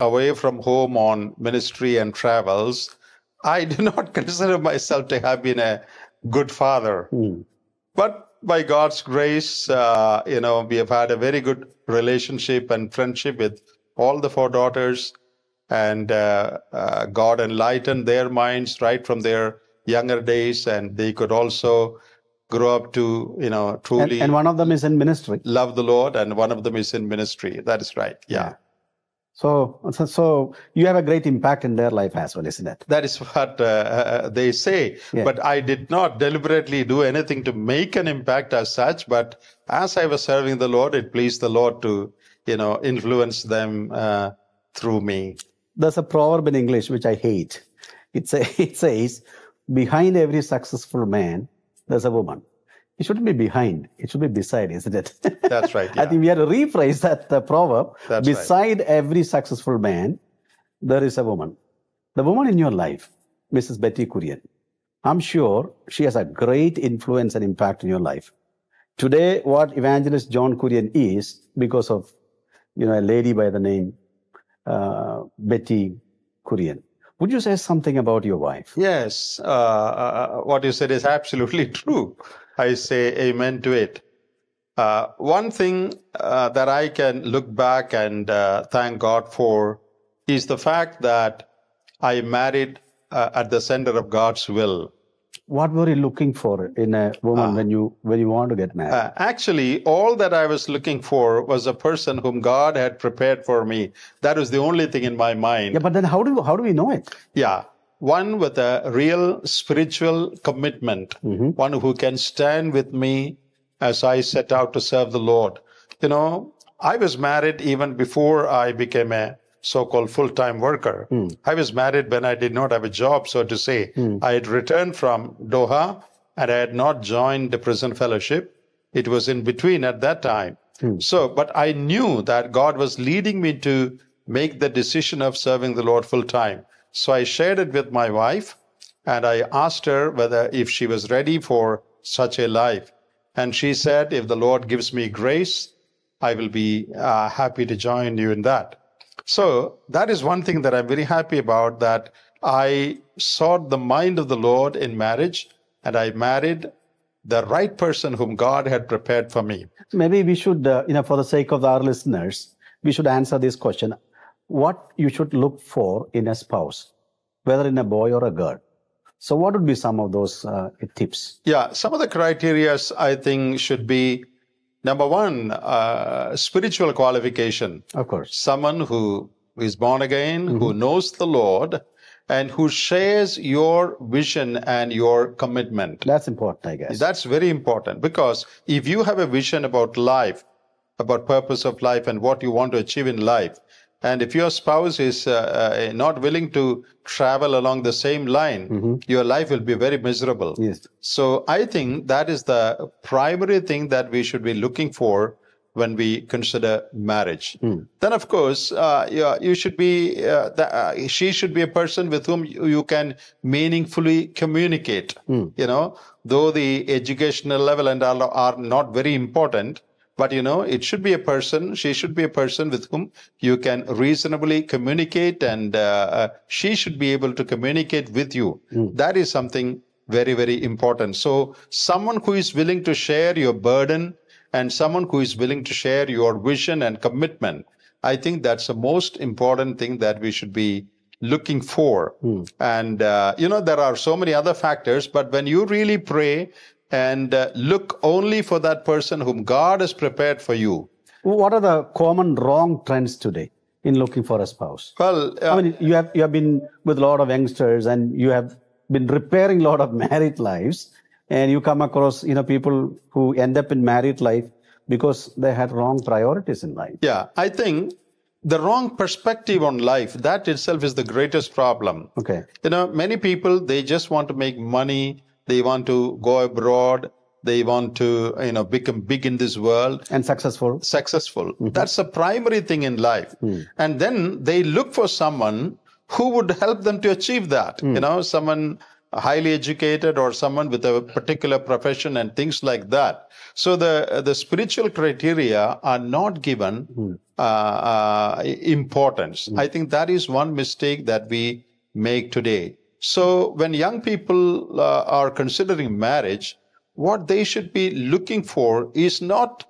away from home on ministry and travels, I do not consider myself to have been a good father. But by God's grace, uh, you know, we have had a very good relationship and friendship with all the four daughters. And uh, uh, God enlightened their minds right from their younger days, and they could also grow up to, you know, truly and one of them is in ministry. love the Lord, and one of them is in ministry. That is right. Yeah. So, so, so you have a great impact in their life as well, isn't it? That is what uh, uh, they say. Yeah. But I did not deliberately do anything to make an impact as such. But as I was serving the Lord, it pleased the Lord to, you know, influence them uh, through me. There's a proverb in English which I hate. It, say, it says, behind every successful man, there's a woman. It shouldn't be behind, it should be beside, isn't it? That's right. I think we have to rephrase that uh, proverb. That's right. beside every successful man, there is a woman. The woman in your life, Mrs. Betty Kurian, I'm sure she has a great influence and impact in your life. Today, what evangelist John Kurian is because of, you know, a lady by the name uh, Betty Kurian. Would you say something about your wife? Yes, uh, uh, what you said is absolutely true. I say amen to it. Uh, one thing uh, that I can look back and uh, thank God for is the fact that I married uh, at the center of God's will. What were you looking for in a woman when you when you want to get married? Uh, actually, all that I was looking for was a person whom God had prepared for me. That was the only thing in my mind. yeah, but then how do how do we know it? Yeah. One with a real spiritual commitment, mm-hmm. one who can stand with me as I set out to serve the Lord. You know, I was married even before I became a so called full time worker. Mm. I was married when I did not have a job, so to say. Mm. I had returned from Doha and I had not joined the prison fellowship. It was in between at that time. Mm. So, but I knew that God was leading me to make the decision of serving the Lord full time. So I shared it with my wife and I asked her whether if she was ready for such a life. And she said, if the Lord gives me grace, I will be uh, happy to join you in that. So that is one thing that I'm very happy about that I sought the mind of the Lord in marriage and I married the right person whom God had prepared for me. Maybe we should, uh, you know, for the sake of our listeners, we should answer this question: What you should look for in a spouse, whether in a boy or a girl. So, what would be some of those uh, tips? Yeah, some of the criteria I think should be number one, uh, spiritual qualification. Of course. Someone who is born again, who knows the Lord, and who shares your vision and your commitment. That's important, I guess. That's very important because if you have a vision about life, about purpose of life and what you want to achieve in life, and if your spouse is uh, uh, not willing to travel along the same line, your life will be very miserable. Yes. So I think that is the primary thing that we should be looking for when we consider marriage. Then, of course, uh, yeah, you should be, uh, the, uh, she should be a person with whom you, you can meaningfully communicate. You know, though the educational level and all are not very important, but you know, it should be a person, she should be a person with whom you can reasonably communicate and uh, uh, she should be able to communicate with you. That is something very, very important. So someone who is willing to share your burden and someone who is willing to share your vision and commitment. I think that's the most important thing that we should be looking for. And, uh, you know, there are so many other factors, but when you really pray and uh, look only for that person whom God has prepared for you, What are the common wrong trends today in looking for a spouse? well, uh, I mean, you have you have been with a lot of youngsters, and you have been repairing a lot of married lives, and you come across you know people who end up in married life because they had wrong priorities in life. yeah, I think the wrong perspective on life, that itself is the greatest problem. Okay. You know, many people, they just want to make money. They want to go abroad. They want to, you know, become big in this world, And successful. successful. Mm-hmm. That's the primary thing in life. Mm. And then they look for someone who would help them to achieve that. Mm. You know, someone highly educated or someone with a particular profession and things like that. So the the spiritual criteria are not given mm. uh, uh, importance. I think that is one mistake that we make today. So when young people uh, are considering marriage, what they should be looking for is not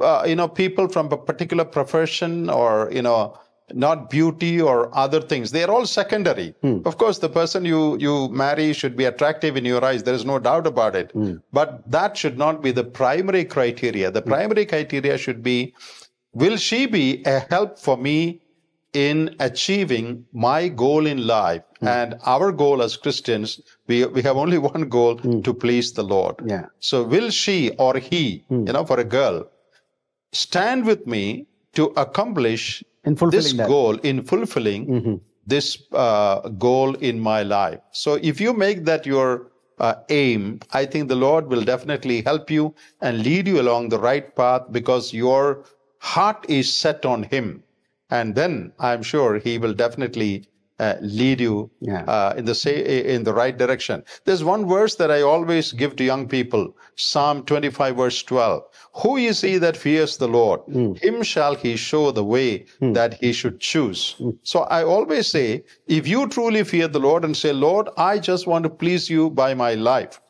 uh, you know people from a particular profession or you know not beauty or other things. They are all secondary. Of course the person you you marry should be attractive in your eyes. There is no doubt about it. But that should not be the primary criteria. The primary criteria should be will she be a help for me in achieving my goal in life. And our goal as christians we, we have only one goal to please the lord. Yeah. so will she or he you know for a girl stand with me to accomplish In this that. goal in fulfilling this uh, goal in my life? So if you make that your uh, aim i think the lord will definitely help you and lead you along the right path because your heart is set on him and then i'm sure he will definitely uh, lead you Yeah. uh, in the say in the right direction. There's one verse that I always give to young people, Psalm 25 verse 12. Who is he that fears the Lord? Him shall he show the way that he should choose. So I always say, if you truly fear the Lord and say, Lord, I just want to please you by my life.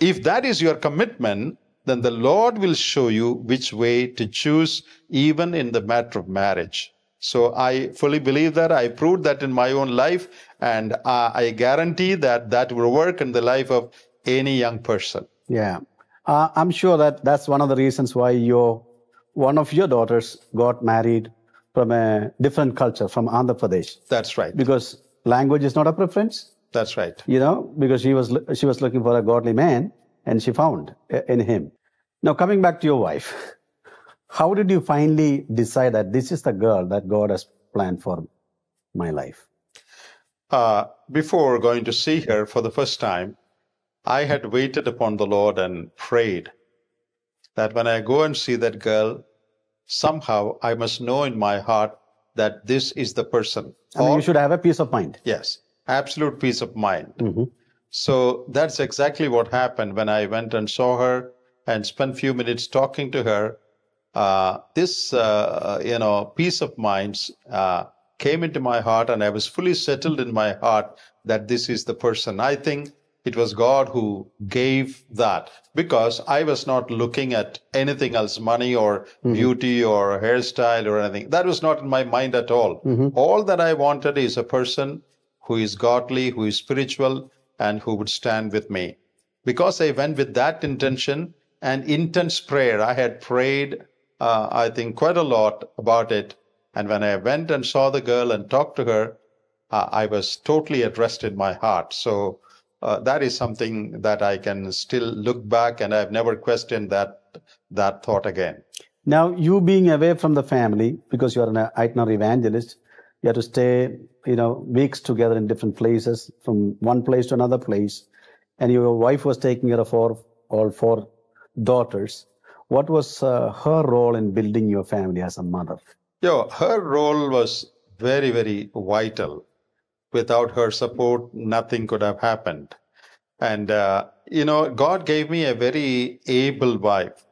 If that is your commitment, then the Lord will show you which way to choose, even in the matter of marriage. So I fully believe that. I proved that in my own life, and uh, I guarantee that that will work in the life of any young person. Yeah. Uh, I'm sure that that's one of the reasons why your one of your daughters got married from a different culture, from Andhra Pradesh, That's right. because language is not a preference. That's right. You know, because she was she was looking for a godly man, and she found uh, in him. Now, coming back to your wife, how did you finally decide that this is the girl that God has planned for my life? Uh, before going to see her for the first time, I had waited upon the Lord and prayed that when I go and see that girl, somehow I must know in my heart that this is the person. I mean, Or- you should have a peace of mind. Yes, absolute peace of mind. Mhm. So that's exactly what happened when I went and saw her and spent few minutes talking to her. Uh, this, uh, you know, peace of mind uh, came into my heart, and I was fully settled in my heart that this is the person. I think it was God who gave that because I was not looking at anything else, money or beauty or hairstyle or anything. That was not in my mind at all. All that I wanted is a person who is godly, who is spiritual, and who would stand with me. Because I went with that intention and intense prayer, I had prayed, uh, I think, quite a lot about it. And when I went and saw the girl and talked to her, uh, I was totally at rest in my heart. So uh, that is something that I can still look back, and I've never questioned that that thought again. Now, you being away from the family because you are an itinerary evangelist, you have to stay, you know, weeks together in different places, from one place to another place, and your wife was taking care of all, all four daughters. What was uh, her role in building your family as a mother? Yo, her role was very, very vital. Without her support, nothing could have happened. And, uh, you know, God gave me a very able wife.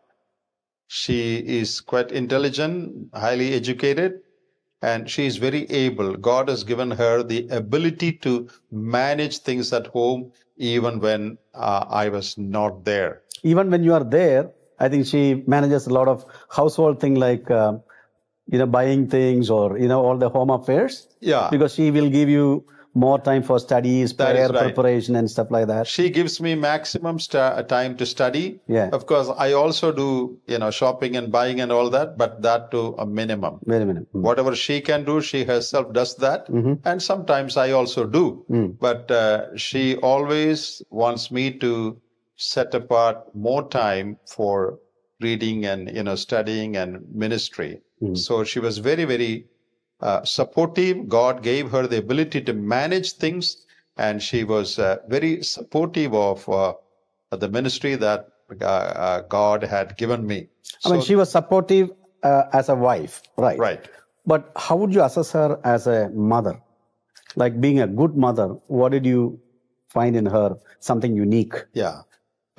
She is quite intelligent, highly educated, and she is very able. God has given her the ability to manage things at home, even when uh, I was not there. Even when you are there, I think she manages a lot of household thing like, uh, you know, buying things or, you know, all the home affairs. Yeah. Because she will give you more time for studies, That prayer right. preparation and stuff like that. she gives me maximum sta time to study. Yeah. Of course, I also do, you know, shopping and buying and all that, but that to a minimum. Wait a minute. Mm. Whatever she can do, she herself does that. Mm-hmm. And sometimes I also do. Mm. But uh, she always wants me to set apart more time for reading and, you know, studying and ministry. Mm. So she was very, very uh, supportive. God gave her the ability to manage things, and she was uh, very supportive of uh, the ministry that uh, uh, God had given me. I mean, she was supportive uh, as a wife, right? right. But how would you assess her as a mother? Like being a good mother, what did you find in her something unique Yeah.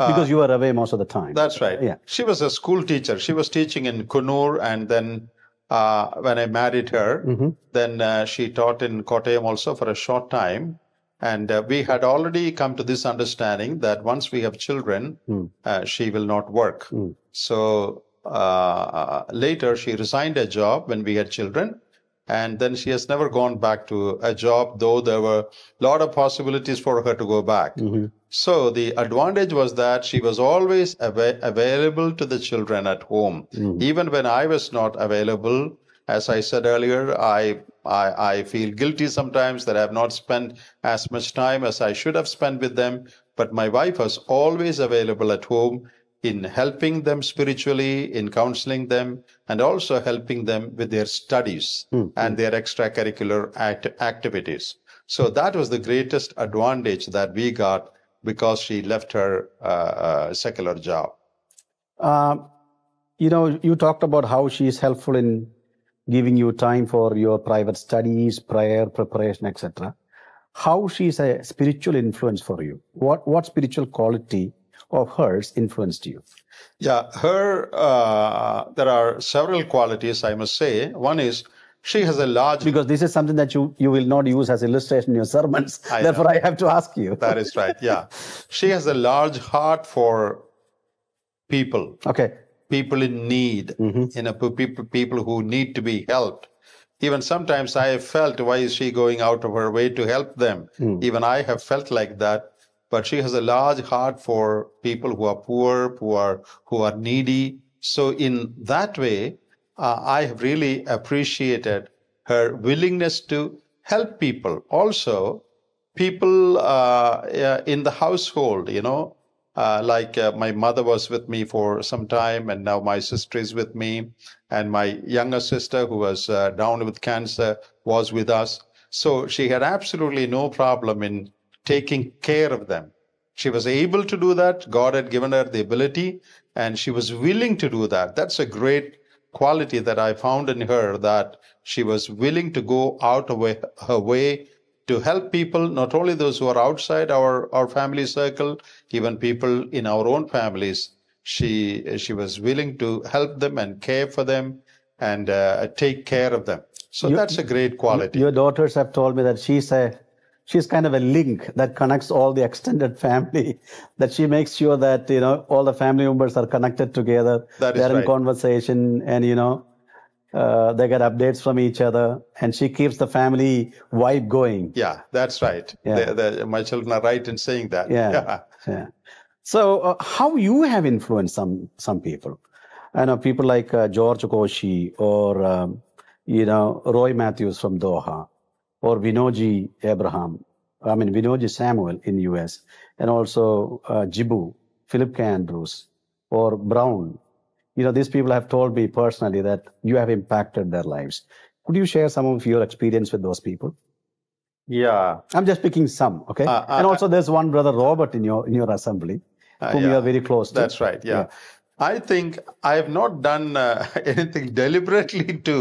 Because you were away most of the time. That's right. Yeah. She was a school teacher. She was teaching in Kunur, and then uh, when I married her, Mm-hmm. then uh, she taught in Kottayam also for a short time. And uh, we had already come to this understanding that once we have children, Mm. uh, she will not work. Mm. So uh, later, she resigned her job when we had children. And then she has never gone back to a job, though there were a lot of possibilities for her to go back. Mhm. So the advantage was that she was always ava- available to the children at home. Mhm. Even when I was not available, as I said earlier, I, I, I feel guilty sometimes that I have not spent as much time as I should have spent with them. But my wife was always available at home in helping them spiritually, in counseling them, and also helping them with their studies Mm. and their extracurricular act- activities. So that was the greatest advantage that we got because she left her uh, uh, secular job. Um, you know, you talked about how she is helpful in giving you time for your private studies, prayer, preparation, etc. How she is a spiritual influence for you? What what spiritual quality of hers influenced you? Yeah, her, uh, there are several qualities, I must say. One is she has a large, Because this is something that you you will not use as illustration in your sermons. I Therefore, I have to ask you. that is right, yeah. She has a large heart for people, Okay. people in need, mm-hmm. you know, people, people who need to be helped. Even sometimes I have felt, why is she going out of her way to help them? Hmm. Even I have felt like that. But she has a large heart for people who are poor, who are who are needy. So in that way, uh, I have really appreciated her willingness to help people. Also, people uh, in the household, you know, uh, like uh, my mother was with me for some time, and now my sister is with me, and my younger sister, who was uh, down with cancer, was with us. So she had absolutely no problem in taking care of them. She was able to do that. God had given her the ability, and she was willing to do that. That's a great quality that I found in her that she was willing to go out of way- her way to help people, not only those who are outside our, our family circle, even people in our own families. She, she was willing to help them and care for them and uh, take care of them. So You- that's a great quality. Your daughters have told me that she's a she's kind of a link that connects all the extended family. That she makes sure that you know all the family members are connected together. That is They're in conversation, and you know uh, they get updates from each other, and she keeps the family vibe going. Yeah, that's right. Yeah. The- the- my children are right in saying that. Yeah. Yeah. So, uh, how you have influenced some some people? I know people like uh, George Koshi or um, you know Roy Matthews from Doha or Vinoji Abraham. I mean Vinoji Samuel in U.S. and also uh, Jibu, Philip K. Andrews or Brown. You know these people have told me personally that you have impacted their lives. Could you share some of your experience with those people? Yeah. I'm just picking some, okay? Uh, uh, and also, there's one brother Robert in your in your assembly, Uh, whom you are very close to. That's right. Yeah. I think I have not done uh, anything deliberately to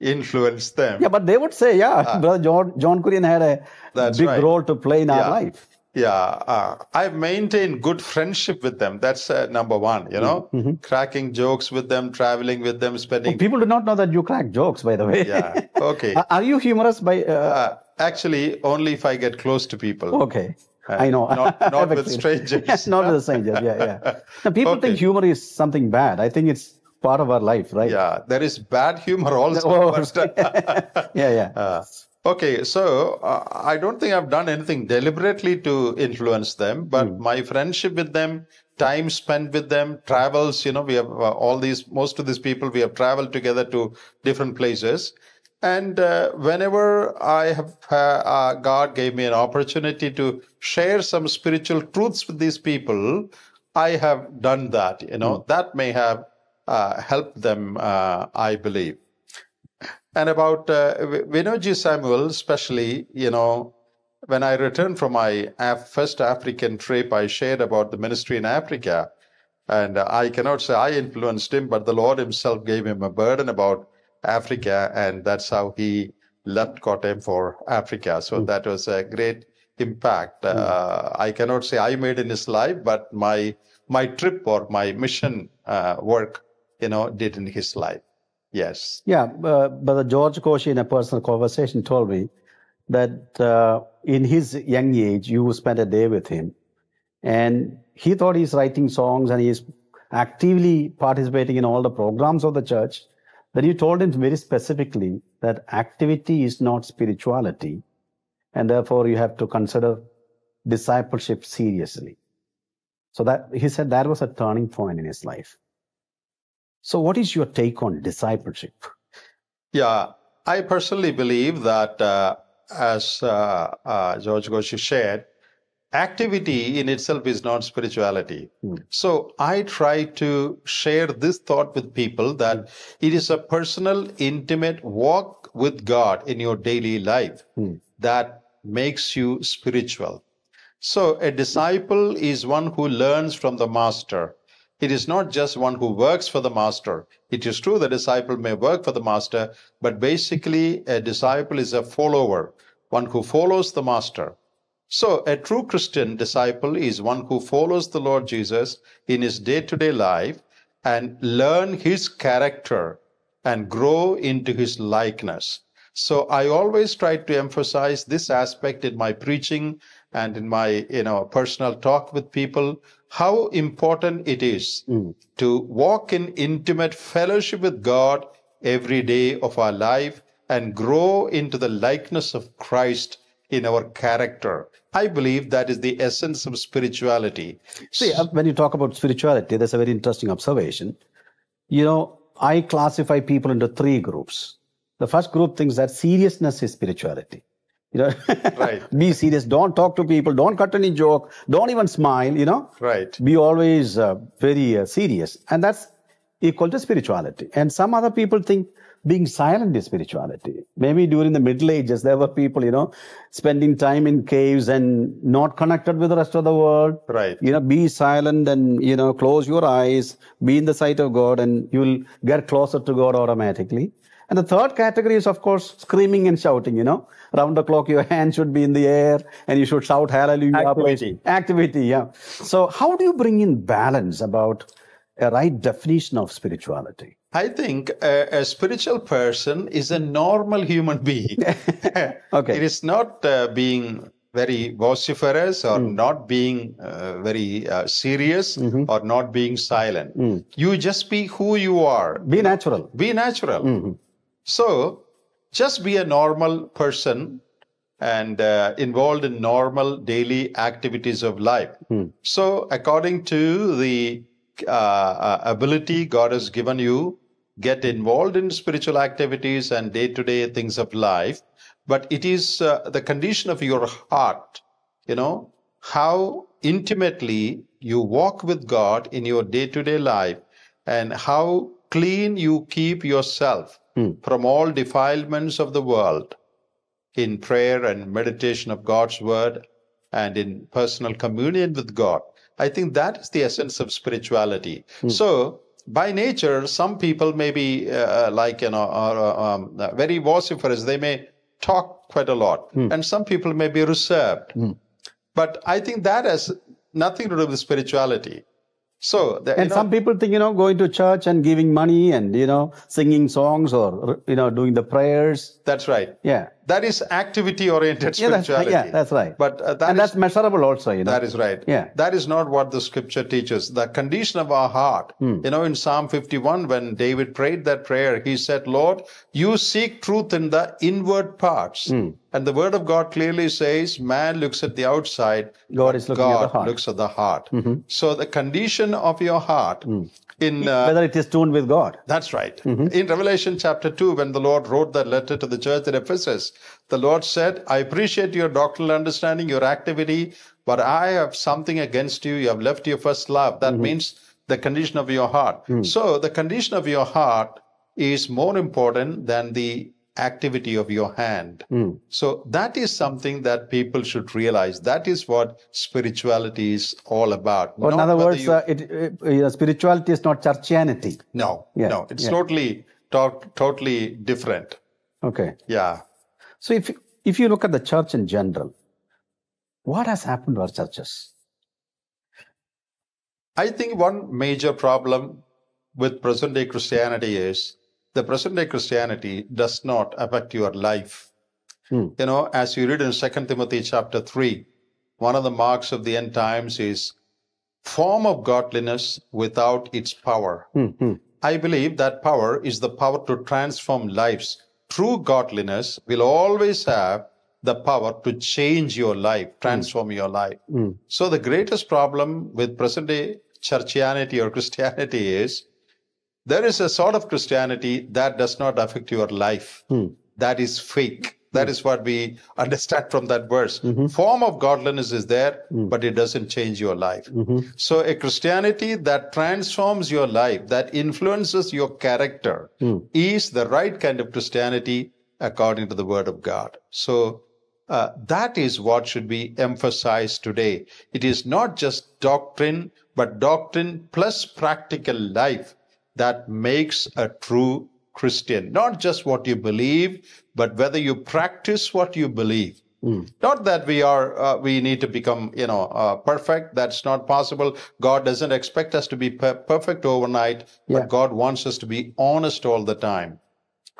influence them. Yeah, but they would say, yeah, brother John John Kurian had a That's big right. role to play in our life. Yeah, uh, I've maintained good friendship with them. That's uh, number one, you know, Mm-hmm. cracking jokes with them, traveling with them, spending. People do not know that you crack jokes, by the way. Yeah, okay. Are- you humorous by? Uh, Uh, actually, only if I get close to people. okay, I know. not- not with strangers. not with strangers. Yeah, yeah. Now, people Okay. think humor is something bad. I think it's part of our life, right? Yeah, there is bad humor also. Oh, yeah, yeah. Uh, okay, so uh, I don't think I've done anything deliberately to influence them, but Hmm. my friendship with them, time spent with them, travels, you know, we have uh, all these, most of these people, we have traveled together to different places. And uh, whenever I have, uh, uh, God gave me an opportunity to share some spiritual truths with these people, I have done that, you know, that may have uh, helped them, uh, I believe. And about uh, Vi- Vinoji Samuel, especially, you know, when I returned from my Af- first African trip, I shared about the ministry in Africa. And I cannot say I influenced him, but the Lord Himself gave him a burden about Africa. And that's how he left Kottayam for Africa. So that was a great impact. Uh, I cannot say I made in his life, but my my trip or my mission uh, work, you know, did in his life. Yes. Yeah, uh, Brother George Koshi, in a personal conversation, told me that uh, in his young age, you spent a day with him, and he thought he's writing songs and he's actively participating in all the programs of the church. Then you told him very specifically that activity is not spirituality, and therefore you have to consider discipleship seriously. So that he said that was a turning point in his life. So, what is your take on discipleship? Yeah, I personally believe that, uh, as uh, uh, George Koshi shared, activity in itself is not spirituality. Mm. So I try to share this thought with people that mm. it is a personal, intimate walk with God in your daily life mm. that makes you spiritual. So a disciple is one who learns from the master. It is not just one who works for the master. It is true the disciple may work for the master, but basically a disciple is a follower, one who follows the master. So a true Christian disciple is one who follows the Lord Jesus in his day-to-day life and learn his character and grow into his likeness. So I always try to emphasize this aspect in my preaching and in my you know personal talk with people how important it is Mm. to walk in intimate fellowship with God every day of our life and grow into the likeness of Christ in our character. I believe that is the essence of spirituality. See, uh, when you talk about spirituality, there's a very interesting observation. You know, I classify people into three groups. The first group thinks that seriousness is spirituality. You know, Right. be serious. Don't talk to people. Don't cut any joke. Don't even smile. You know, Right. be always uh, very uh, serious, and that's equal to spirituality. And some other people think being silent is spirituality. Maybe during the Middle Ages, there were people, you know, spending time in caves and not connected with the rest of the world. Right. You know, be silent and, you know, close your eyes, be in the sight of God, and you'll get closer to God automatically. And the third category is, of course, screaming and shouting, you know. Round the clock, your hand should be in the air and you should shout hallelujah. Activity. Activity, yeah. So, how do you bring in balance about a right definition of spirituality? I think a, a spiritual person is a normal human being. Okay. It is not uh, being very vociferous or not being uh, very uh, serious or not being silent. You just be who you are. Be natural. Be natural. So just be a normal person and uh, involved in normal daily activities of life. So, according to the uh, uh, ability God has given you, get involved in spiritual activities and day to day things of life. But it is uh, the condition of your heart, you know, how intimately you walk with God in your day to day life and how clean you keep yourself from all defilements of the world in prayer and meditation of God's word and in personal communion with God. I think that is the essence of spirituality. So, by nature, some people may be uh, like, you know, are, um, uh, very vociferous. They may talk quite a lot. And some people may be reserved. But I think that has nothing to do with spirituality. So, the, And know, some people think, you know, going to church and giving money and, you know, singing songs or, you know, doing the prayers. that's right. Yeah. That is activity oriented Yeah, that's, spirituality. yeah, that's right. But uh, that and is- that's measurable also, you know. That is right. Yeah. That is not what the scripture teaches. The condition of our heart. Hmm. You know, in Psalm 51, when David prayed that prayer, he said, Lord, you seek truth in the inward parts. Hmm. And the word of God clearly says, man looks at the outside. God is looking at the heart. Mm-hmm. looks at the heart. So the condition of your heart Hmm. In, uh, Whether it is tuned with God. that's right. Mm-hmm. In Revelation chapter 2, when the Lord wrote that letter to the church at Ephesus, the Lord said, I appreciate your doctrinal understanding, your activity, but I have something against you. You have left your first love. That means the condition of your heart. So the condition of your heart is more important than the activity of your hand. So that is something that people should realize. That is what spirituality is all about. Or in other words, you- uh, it, it, know, spirituality is not churchianity. no, Yeah, no, it's yeah. totally, to- totally different. Okay. Yeah, So if if you look at the church in general, What has happened to our churches? I think one major problem with present day Christianity is the present day Christianity does not affect your life. Hmm. You know, as you read in 2 Timothy chapter 3, one of the marks of the end times is form of godliness without its power. Hmm, hmm. I believe that power is the power to transform lives. True godliness will always have the power to change your life, transform your life. Hmm. So the greatest problem with present day churchianity or Christianity is there is a sort of Christianity that does not affect your life. Hmm. That is fake. That hmm. is what we understand from that verse. Mm-hmm. Form of godliness is there, hmm. but it doesn't change your life. Mm-hmm. So a Christianity that transforms your life, that influences your character, is the right kind of Christianity according to the word of God. So uh, that is what should be emphasized today. It is not just doctrine, but doctrine plus practical life that makes a true Christian. Not just what you believe, but whether you practice what you believe. Not that we are, uh, we need to become, you know, uh, perfect. That's not possible. God doesn't expect us to be per- perfect overnight, Yeah. but God wants us to be honest all the time.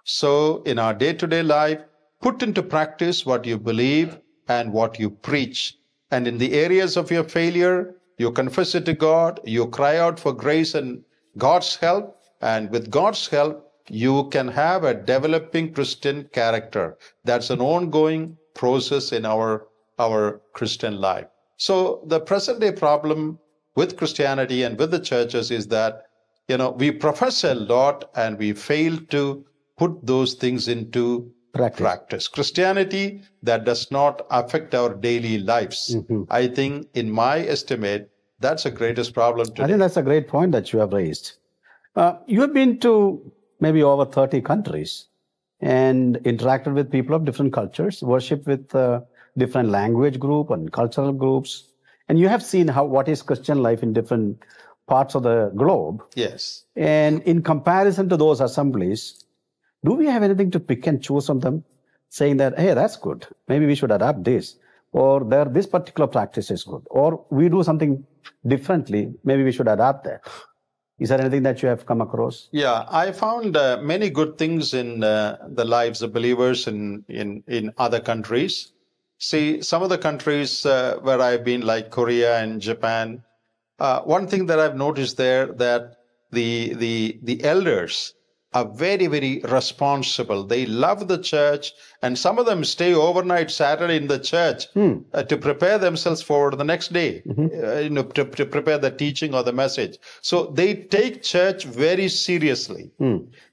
So, in our day to day life, put into practice what you believe and what you preach. And in the areas of your failure, you confess it to God, you cry out for grace and God's help. And with God's help, you can have a developing Christian character. That's an ongoing process in our, our Christian life. So, the present day problem with Christianity and with the churches is that you know we profess a lot and we fail to put those things into Practice. practice christianity that does not affect our daily lives Mm-hmm. i think in my estimate that's the greatest problem I think that's a great point that you have raised. Uh, you have been to maybe over 30 countries and interacted with people of different cultures, worshiped with uh, different language group and cultural groups, and you have seen how what is Christian life in different parts of the globe. yes And in comparison to those assemblies, do we have anything to pick and choose from them, saying that, hey, that's good. Maybe we should adapt this. Or there, this particular practice is good. Or we do something differently. Maybe we should adapt that. Is there anything that you have come across? Yeah, I found uh, many good things in uh, the lives of believers in, in, in other countries. See, some of the countries uh, where I've been, like Korea and Japan, uh, one thing that I've noticed there that the the the elders are very very responsible. They love the church, and some of them stay overnight Saturday in the church uh, to prepare themselves for the next day, uh, you know, to, to prepare the teaching or the message. So they take church very seriously.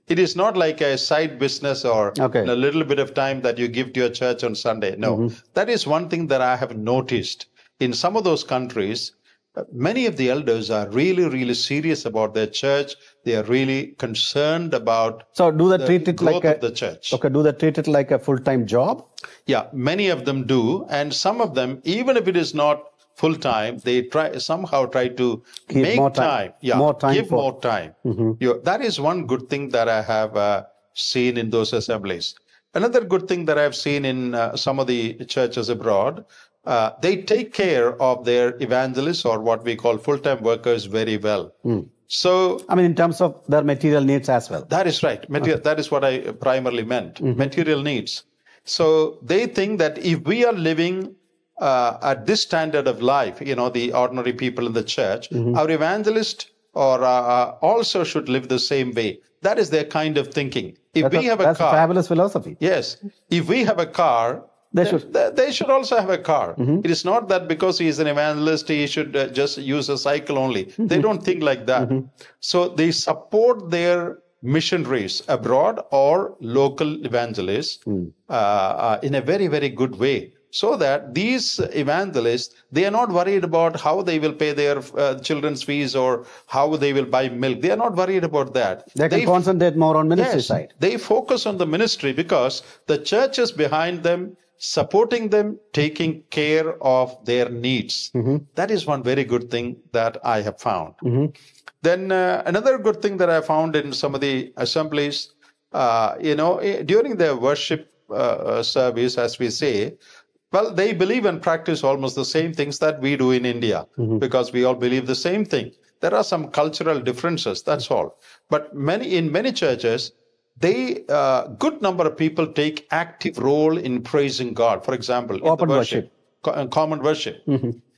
It is not like a side business or Okay. a little bit of time that you give to your church on Sunday. No, that is one thing that I have noticed in some of those countries. uh, Many of the elders are really, really serious about their church. They are really concerned about So do they the treat it like a of the church. okay? Do they treat it like a full-time job? Yeah, many of them do, and some of them, even if it is not full time, they try somehow try to Give make more time- Yeah, more time give for- more time. You- that is one good thing that I have uh, seen in those assemblies. Another good thing that I've seen in uh, some of the churches abroad, uh, they take care of their evangelists or what we call full-time workers very well. So I mean, in terms of their material needs as well. that is right. Material, That is what I primarily meant. Material needs. So they think that if we are living uh, at this standard of life, you know, the ordinary people in the church, our evangelist or uh, uh, also should live the same way. That is their kind of thinking. If That's, we have a that's a car, fabulous philosophy. yes, if we have a car, They should. th- they should also have a car. It is not that because he is an evangelist, he should uh, just use a cycle only. They don't think like that. So they support their missionaries abroad or local evangelists uh, uh, in a very, very good way. So that these evangelists, they are not worried about how they will pay their uh, children's fees or how they will buy milk. They are not worried about that. They can concentrate more on ministry Yes, side. They focus on the ministry because the church is behind them, supporting them, taking care of their needs. That is one very good thing that I have found. Then uh, another good thing that I found in some of the assemblies, uh, you know, eh, during the worship uh, uh, service, as we say, Well, they believe and practice almost the same things that we do in India because we all believe the same thing. There are some cultural differences, that's all. But many in many churches, they uh, good number of people take active role in praising God. For example, in the Open worship. co- uh, common worship.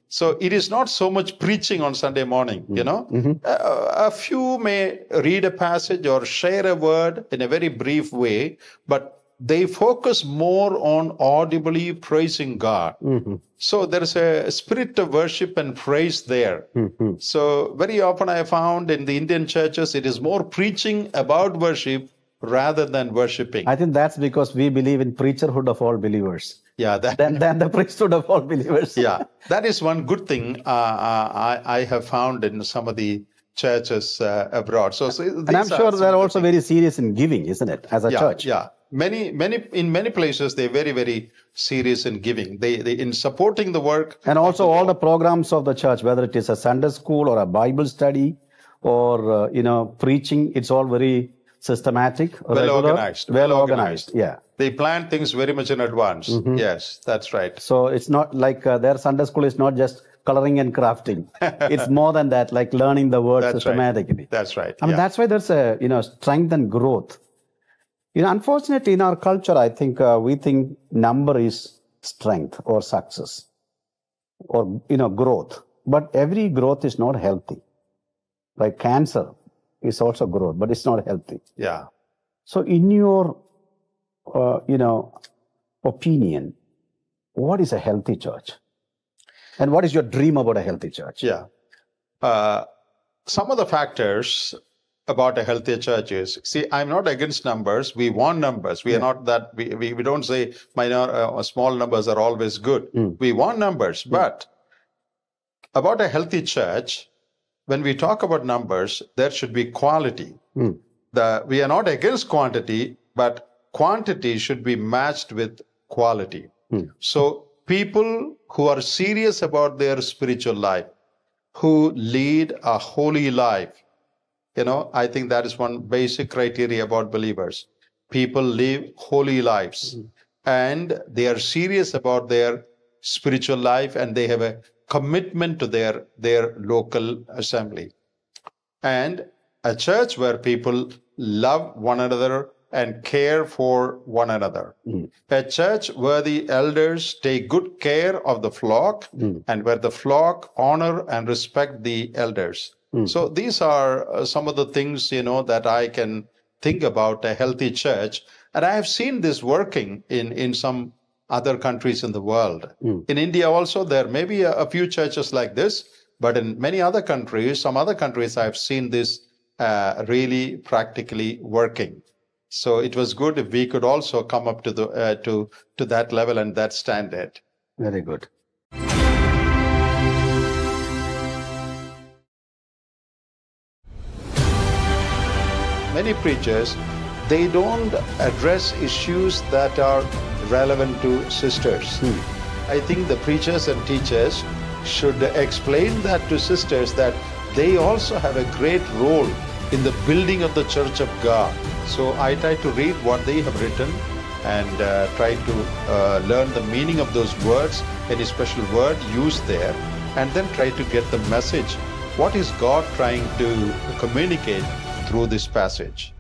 So it is not so much preaching on Sunday morning, you know. Uh, a few may read a passage or share a word in a very brief way, but they focus more on audibly praising God. So there is a spirit of worship and praise there. So very often I found in the Indian churches, it is more preaching about worship rather than worshiping. I think that's because we believe in preacherhood of all believers yeah, that, than, than the priesthood of all believers. yeah, that is one good thing uh, uh, I, I have found in some of the churches uh, abroad. So, so And I'm sure they're also very serious in giving, isn't it, as a yeah, church? Yeah, many, many in many places they're very, very serious in giving. They, they in supporting the work. And also all the programs of the church, whether it is a Sunday school or a Bible study or, uh, you know, preaching, it's all very systematic, Well regular, organized, well organized. organized. Yeah. They plan things very much in advance. Mm-hmm. Yes, that's right. So it's not like uh, their Sunday school is not just coloring and crafting. it's more than that, like learning the word That's right. systematically. That's right. I mean, yeah. that's why there's a you know strength and growth. You know, unfortunately, in our culture, I think uh, we think number is strength or success or you know growth, but every growth is not healthy. Like cancer is also growth, but it's not healthy. yeah. So, in your uh, you know opinion, what is a healthy church, and what is your dream about a healthy church? Yeah. Uh, some of the factors about a healthy church is see, I'm not against numbers. We want numbers. We are not that, we, we, we don't say minor uh, small numbers are always good. We want numbers. But about a healthy church, when we talk about numbers, there should be quality. Hmm. The, we are not against quantity, but quantity should be matched with quality. Hmm. So people who are serious about their spiritual life, who lead a holy life, you know, I think that is one basic criteria about believers. People live holy lives hmm. and they are serious about their spiritual life and they have a commitment to their, their local assembly and a church where people love one another and care for one another. Hmm. A church where the elders take good care of the flock hmm. and where the flock honor and respect the elders. Hmm. So these are uh, some of the things, you know, that I can think about a healthy church. And I have seen this working in, in some other countries in the world. In India also, there may be a, a few churches like this, but in many other countries, some other countries, I've seen this uh, really practically working. So it was good if we could also come up to the uh, to to that level and that standard. Very good. Many preachers they don't address issues that are relevant to sisters. I think the preachers and teachers should explain that to sisters that they also have a great role in the building of the church of God. So I try to read what they have written and uh, try to uh, learn the meaning of those words, any special word used there, and then try to get the message. What is God trying to communicate through this passage?